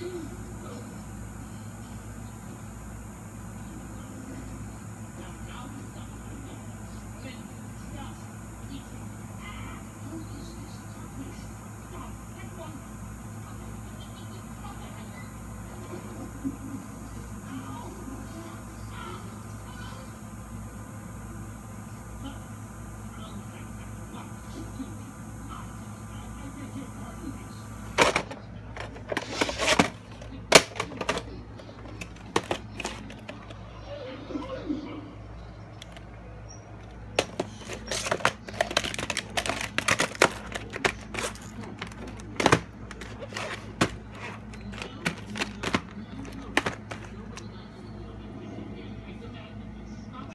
Jesus.